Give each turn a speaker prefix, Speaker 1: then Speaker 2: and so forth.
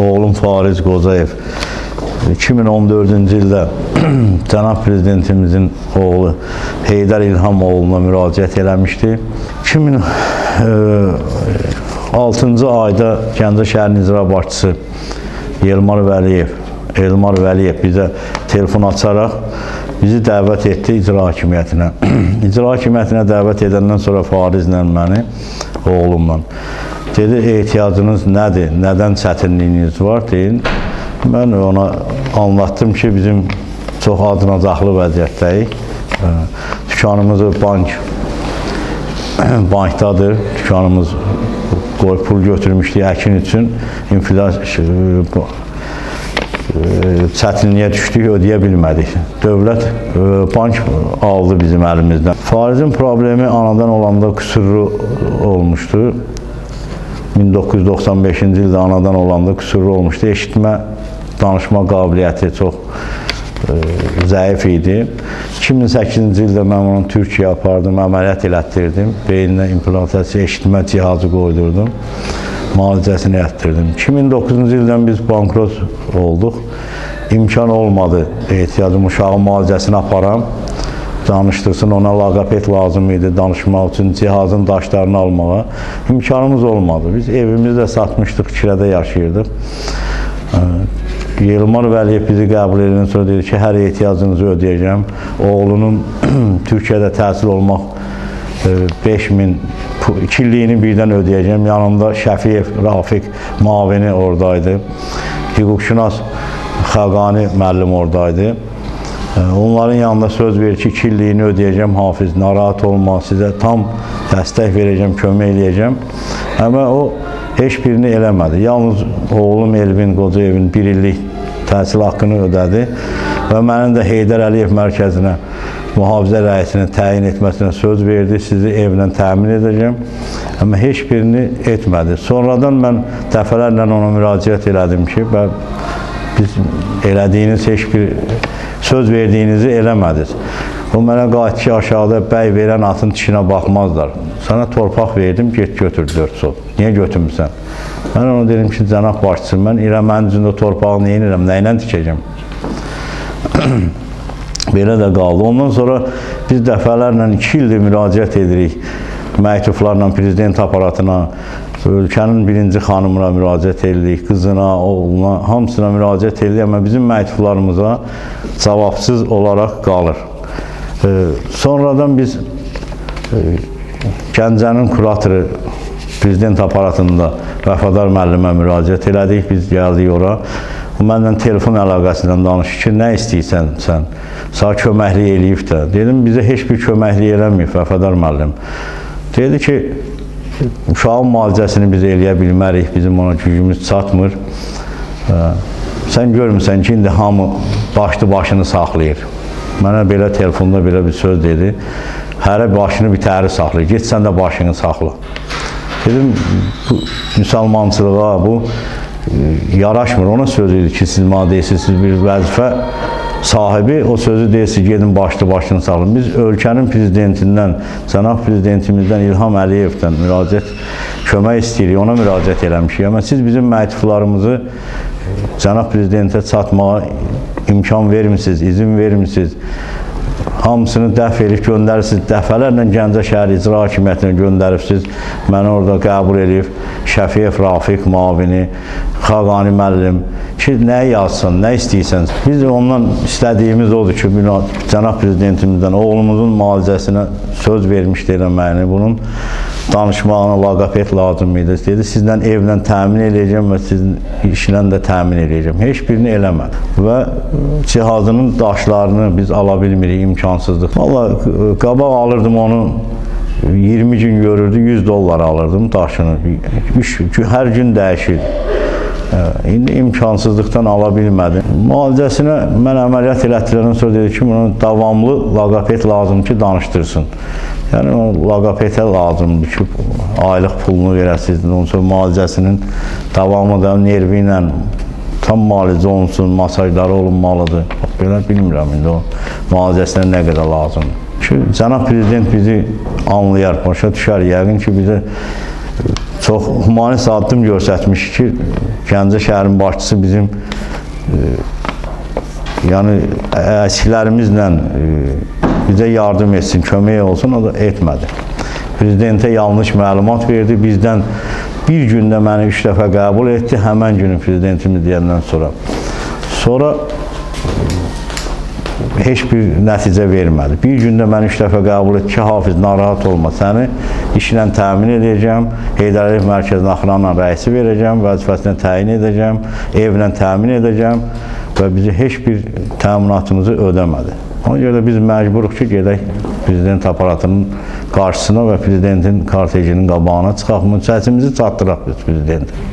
Speaker 1: oğlum Fariz Qocayev 2014-cü ildə cənab prezidentimizin oğlu Heydər İlham oğluna müraciət eləmişdi. 2006-cı ayda Gəncə şəhərinin icra başçısı Elmar Vəliyev Elmar Vəliyev bizə telefon açaraq bizi dəvət etdi icra hakimiyyətinə. icra hakimiyyətinə dəvət edəndən sonra Farizlə məni, oğlumla dedi, ehtiyacınız nədir, nədən çətinliyiniz var deyin. Mən ona anlattım ki, bizim çox acınacaqlı vəziyyətdəyik. Dükanımız bank bankdadır. Dükanımız qoy pul götürmüşdük əkin üçün. İnflyasiya çətinliyə düşdük, ödəyə bilmədik. Dövlət bank aldı bizim əlimizdən. Faizin problemi anadan olanda qüsurlu olmuşdu. 1995-ci ildə anadan olanda qüsurlu olmuşdu. Eşitmə, danışma qabiliyyəti çox zəif idi. 2008-ci ildə mən onu Türkiyəyə apardım, əməliyyat elətdirdim. Beyninə implantasiya eşitmə cihazı qoydurdum müalicəsini etdirdim. 2009-cu ildən biz bankrot olduq. İmkan olmadı ehtiyacım uşağın müalicəsini aparam. Danışdırsın, ona laqapet lazım idi danışmaq üçün, cihazın daşlarını almağa. İmkanımız olmadı. Biz evimizdə satmışdıq, kirədə yaşayırdıq. Yelmar Vəliyev bizi qəbul edəndən sonra dedi ki, hər ehtiyacınızı ödəyəcəm. Oğlunun Türkiyədə təhsil olmaq 5000 2 illiyini birdən ödəyəcəm. Yanımda Şəfiyev Rafiq müavini oradaydı. Hüquqşünas Xəqani müəllim oradaydı. Onların yanında söz verir ki, 2 illiyini ödəyəcəm Hafiz, narahat olma, sizə tam dəstək verəcəm, kömək eləyəcəm. Amma o heç birini eləmədi. Yalnız oğlum Elvin Qocayevin 1 illik təhsil haqqını ödədi və mənim də Heydər Əliyev mərkəzinə mühafizə rəisini təyin etməsinə söz verdi, sizi evlə təmin edəcəm. Amma heç birini etmədi. Sonradan mən dəfələrlə ona müraciət elədim ki, və biz elədiyiniz heç bir söz verdiyinizi eləmədiniz. O mənə qayıt ki, aşağıda bəy verən atın dişinə baxmazlar. Sana torpaq verdim, get götür 4 sol. Niyə götürmüsən? Mən ona dedim ki, cənab başçı, mən İrəmənin üzündə torpağı neyin edirəm, nə ilə tikəcəm? Belə də qaldı. Ondan sonra biz dəfələrlə 2 ildir müraciət edirik məktublarla prezident aparatına, ölkənin birinci xanımına müraciət edirik, qızına, oğluna, hamısına müraciət edirik, amma bizim məktublarımıza cavabsız olaraq qalır. Sonradan biz Gəncənin kuratoru prezident aparatında Vəfadar müəllimə müraciət elədik, biz gəldik ora. O məndən telefon əlaqəsindən danışır ki, nə istəyirsən sən? Sağ köməklik eləyib də. Dedim, bizə heç bir köməklik eləməyib Vəfadar müəllim. Dedi ki, uşağın müalicəsini biz eləyə bilmərik, bizim ona gücümüz çatmır. Sən görmüsən ki, indi hamı başlı başını saxlayır. Mənə belə telefonda belə bir söz dedi. Hərə başını bir təri saxlayır. Get sən də başını saxla. Dedim, bu müsəlmançılığa bu e, yaraşmır. Ona söz idi ki, siz mənə deyirsiniz, siz bir vəzifə sahibi o sözü deyirsiz, gedin başlı başını salın. Biz ölkənin prezidentindən, cənab prezidentimizdən İlham Əliyevdən müraciət, kömək istəyirik, ona müraciət eləmişik. Amma siz bizim məktublarımızı cənab prezidentə çatmağa imkan vermirsiniz, izin vermirsiniz hamısını dəf edib göndərirsiniz. Dəfələrlə Gəncə şəhər icra hakimiyyətinə göndəribsiniz. Məni orada qəbul edib Şəfiyev Rafiq müavini, Xaqani müəllim ki, nə yazsın, nə istəyirsən. Biz ondan istədiyimiz odur ki, cənab prezidentimizdən oğlumuzun müalicəsinə söz vermişdi eləməyini, bunun danışmağına laqapet lazım idi. Dedi, sizdən evlə təmin edəcəm və sizin işlə də təmin edəcəm. Heç birini eləmədi. Və cihazının daşlarını biz ala bilmirik, imkansızlıq. Valla qabaq alırdım onu 20 gün görürdü, 100 dollar alırdım daşını. Hər gün dəyişir. İndi imkansızlıqdan ala bilmədim. Müalicəsinə mən əməliyyat elətdirəndən sonra dedi ki, bunu davamlı laqapet lazım ki, danışdırsın. Yəni o laqapetə lazımdır ki, aylıq pulunu verəsiniz. Ondan sonra müalicəsinin davamı da nervi ilə tam müalicə olunsun, masajları olunmalıdır. Belə bilmirəm indi o müalicəsinə nə qədər lazımdır. Ki, cənab prezident bizi anlayar, başa düşər. Yəqin ki, bizə çox humanist addım göstərmiş ki, Gəncə şəhərin başçısı bizim e, yəni əskilərimizlə e, bizə yardım etsin, kömək olsun, o da etmədi. Prezidentə yanlış məlumat verdi, bizdən bir gündə məni üç dəfə qəbul etdi, həmən günü prezidentimiz deyəndən sonra. Sonra heç bir nəticə vermədi. Bir gündə məni üç dəfə qəbul etdi ki, Hafiz, narahat olma, səni işlə təmin edəcəm, Heydər Əliyev Mərkəzinə axıranla rəisi verəcəm, vəzifəsinə təyin edəcəm, evlə təmin edəcəm və bizi heç bir təminatımızı ödəmədi. Ona görə də biz məcburuq ki, gedək prezident aparatının qarşısına və prezidentin kortejinin qabağına çıxaq, müsəhcimizi çatdıraq biz prezidentə.